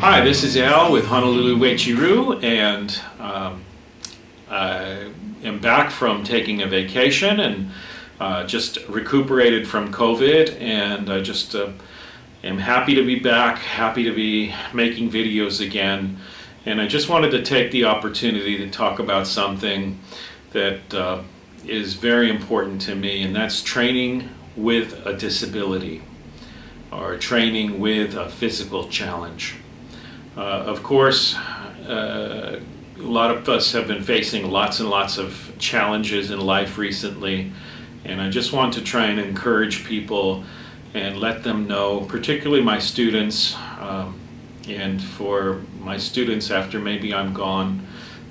Hi, this is Al with Honolulu Uechi-Ryu, and um, I am back from taking a vacation and uh, just recuperated from COVID, and I just uh, am happy to be back, happy to be making videos again, and I just wanted to take the opportunity to talk about something that uh, is very important to me, and that's training with a disability or training with a physical challenge. Uh, of course, uh, a lot of us have been facing lots and lots of challenges in life recently, and I just want to try and encourage people and let them know, particularly my students, um, and for my students after maybe I'm gone,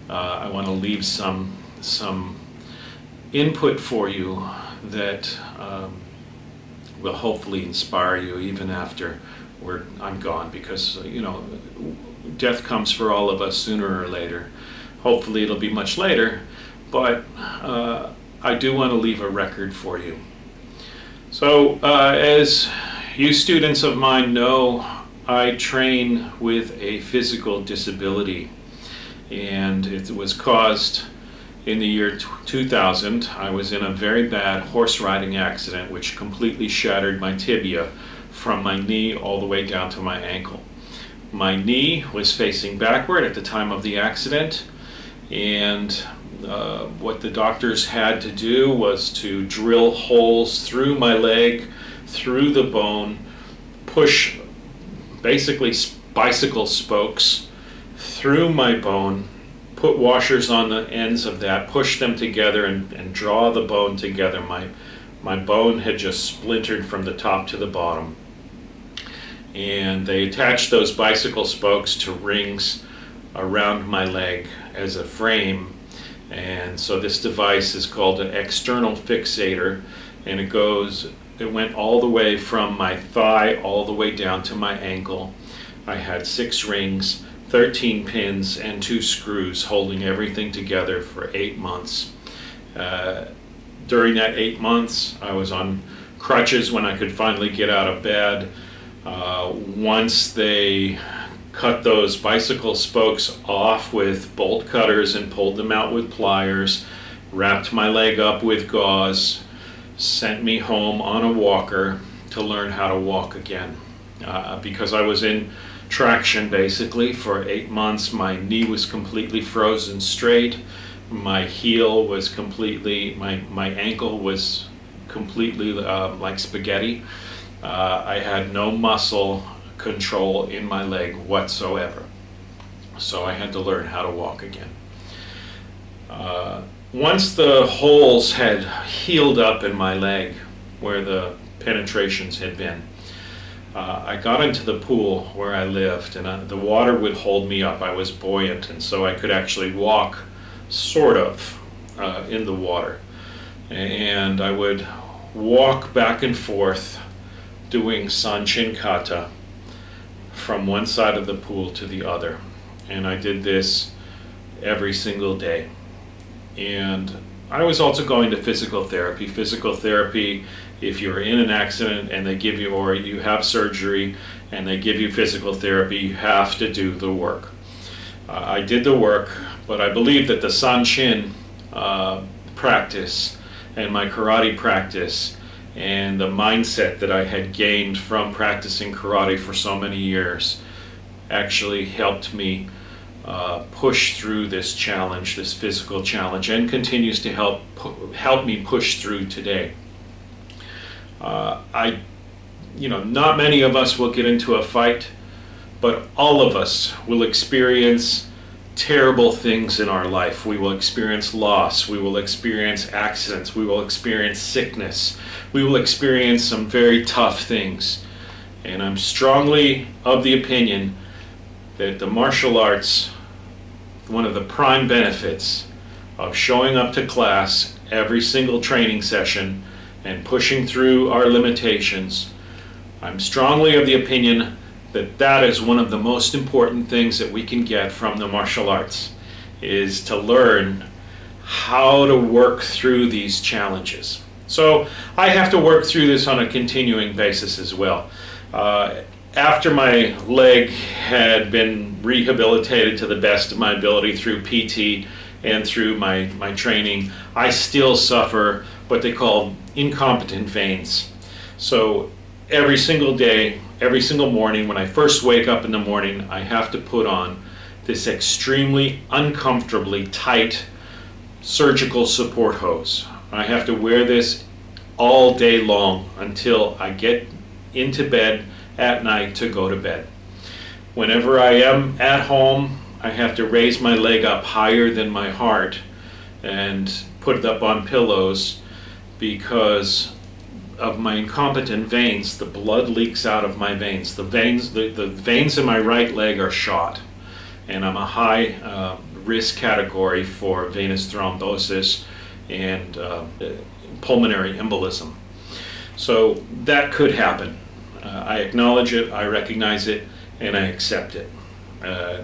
uh, I want to leave some some input for you that um, will hopefully inspire you even after where I'm gone because you know death comes for all of us sooner or later. Hopefully it'll be much later, but uh, I do want to leave a record for you. So uh, as you students of mine know, I train with a physical disability and it was caused in the year 2000. I was in a very bad horse riding accident which completely shattered my tibia from my knee all the way down to my ankle. My knee was facing backward at the time of the accident, and uh, what the doctors had to do was to drill holes through my leg, through the bone, push basically bicycle spokes through my bone, put washers on the ends of that, push them together, and, and draw the bone together. My, my bone had just splintered from the top to the bottom and they attached those bicycle spokes to rings around my leg as a frame. And so this device is called an external fixator and it goes it went all the way from my thigh all the way down to my ankle. I had six rings 13 pins and two screws holding everything together for eight months. Uh, during that eight months I was on crutches when I could finally get out of bed uh, once they cut those bicycle spokes off with bolt cutters and pulled them out with pliers, wrapped my leg up with gauze, sent me home on a walker to learn how to walk again. Uh, because I was in traction basically for eight months, my knee was completely frozen straight, my heel was completely, my, my ankle was completely uh, like spaghetti. Uh, I had no muscle control in my leg whatsoever. So I had to learn how to walk again. Uh, once the holes had healed up in my leg where the penetrations had been, uh, I got into the pool where I lived and uh, the water would hold me up. I was buoyant and so I could actually walk sort of uh, in the water. And I would walk back and forth doing sanchin kata from one side of the pool to the other. And I did this every single day. And I was also going to physical therapy. Physical therapy, if you're in an accident and they give you, or you have surgery and they give you physical therapy, you have to do the work. Uh, I did the work, but I believe that the Sanchin uh, practice and my karate practice and the mindset that I had gained from practicing karate for so many years actually helped me uh, push through this challenge, this physical challenge, and continues to help help me push through today. Uh, I, you know, not many of us will get into a fight, but all of us will experience terrible things in our life. We will experience loss. We will experience accidents. We will experience sickness. We will experience some very tough things. And I'm strongly of the opinion that the martial arts, one of the prime benefits of showing up to class every single training session and pushing through our limitations, I'm strongly of the opinion that that is one of the most important things that we can get from the martial arts is to learn how to work through these challenges. So I have to work through this on a continuing basis as well. Uh, after my leg had been rehabilitated to the best of my ability through PT and through my, my training, I still suffer what they call incompetent veins. So every single day, every single morning, when I first wake up in the morning, I have to put on this extremely uncomfortably tight surgical support hose. I have to wear this all day long until I get into bed at night to go to bed. Whenever I am at home, I have to raise my leg up higher than my heart and put it up on pillows because of my incompetent veins, the blood leaks out of my veins. The veins, the, the veins in my right leg are shot, and I'm a high uh, risk category for venous thrombosis and uh, pulmonary embolism. So that could happen. Uh, I acknowledge it, I recognize it, and I accept it. Uh,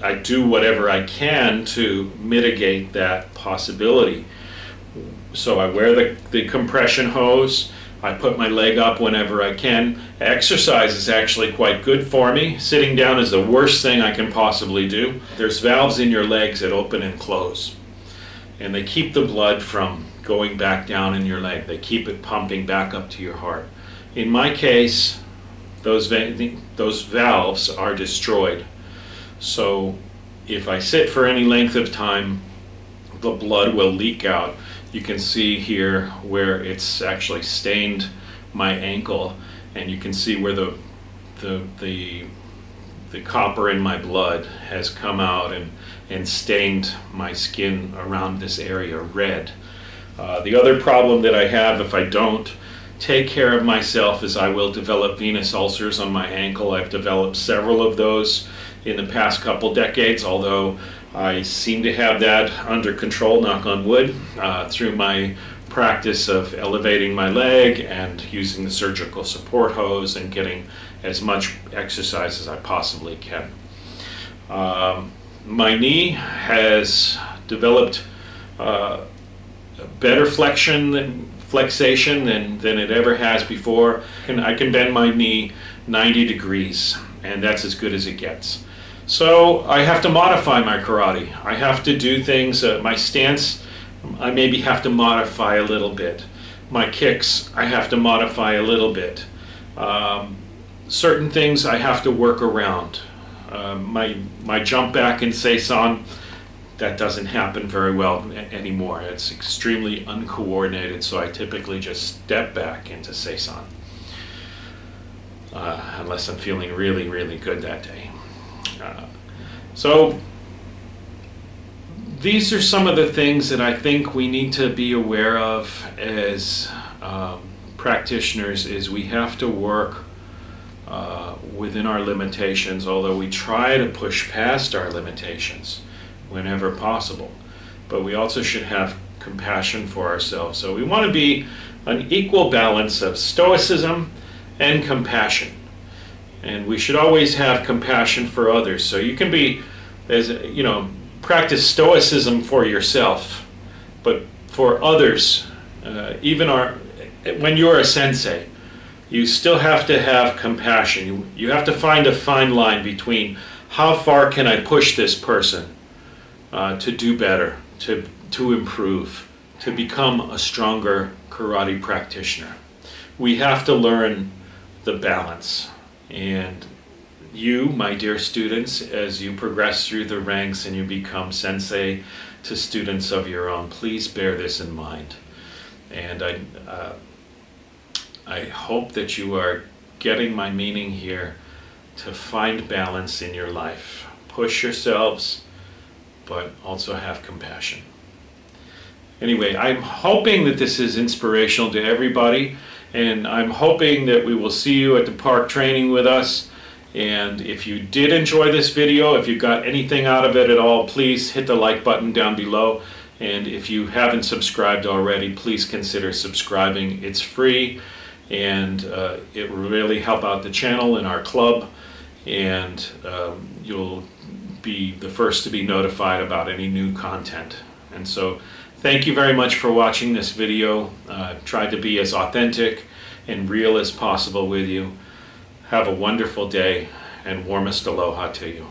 I do whatever I can to mitigate that possibility. So I wear the, the compression hose. I put my leg up whenever I can. Exercise is actually quite good for me. Sitting down is the worst thing I can possibly do. There's valves in your legs that open and close, and they keep the blood from going back down in your leg. They keep it pumping back up to your heart. In my case, those, those valves are destroyed. So if I sit for any length of time, the blood will leak out. You can see here where it's actually stained my ankle and you can see where the, the, the, the copper in my blood has come out and, and stained my skin around this area red. Uh, the other problem that I have if I don't take care of myself is I will develop venous ulcers on my ankle. I've developed several of those in the past couple decades, although I seem to have that under control, knock on wood, uh, through my practice of elevating my leg and using the surgical support hose and getting as much exercise as I possibly can. Um, my knee has developed uh, better flexion than flexation than, than it ever has before. And I can bend my knee 90 degrees, and that's as good as it gets. So I have to modify my karate. I have to do things, uh, my stance, I maybe have to modify a little bit. My kicks, I have to modify a little bit. Um, certain things I have to work around. Uh, my, my jump back in Seisan, that doesn't happen very well anymore. It's extremely uncoordinated, so I typically just step back into Seisan. Uh, unless I'm feeling really, really good that day. So these are some of the things that I think we need to be aware of as um, practitioners is we have to work uh, within our limitations, although we try to push past our limitations whenever possible. But we also should have compassion for ourselves. So we want to be an equal balance of stoicism and compassion and we should always have compassion for others. So you can be, as you know, practice stoicism for yourself, but for others, uh, even our, when you're a sensei, you still have to have compassion. You, you have to find a fine line between how far can I push this person uh, to do better, to, to improve, to become a stronger karate practitioner. We have to learn the balance. And you, my dear students, as you progress through the ranks and you become sensei to students of your own, please bear this in mind. And I, uh, I hope that you are getting my meaning here to find balance in your life. Push yourselves, but also have compassion. Anyway, I'm hoping that this is inspirational to everybody. And I'm hoping that we will see you at the park training with us. And if you did enjoy this video, if you got anything out of it at all, please hit the like button down below. And if you haven't subscribed already, please consider subscribing. It's free and uh, it will really help out the channel and our club. And um, you'll be the first to be notified about any new content. And so Thank you very much for watching this video. Uh, tried to be as authentic and real as possible with you. Have a wonderful day and warmest aloha to you.